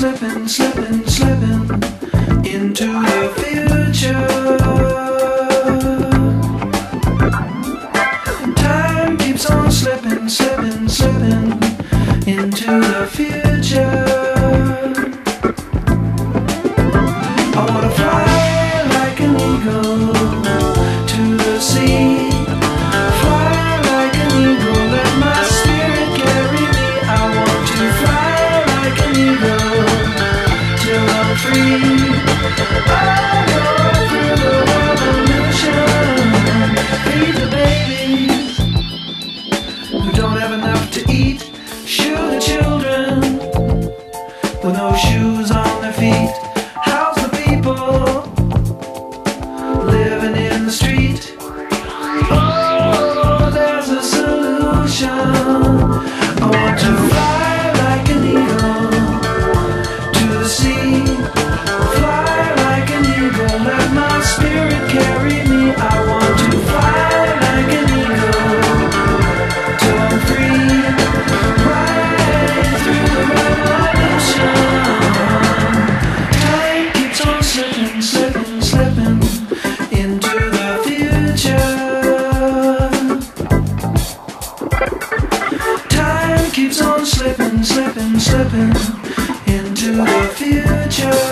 slipping, slipping, slipping into the future. Time keeps on slipping, slipping, slipping into the future. I wanna fly. free. keeps on slipping, slipping, slipping into the future.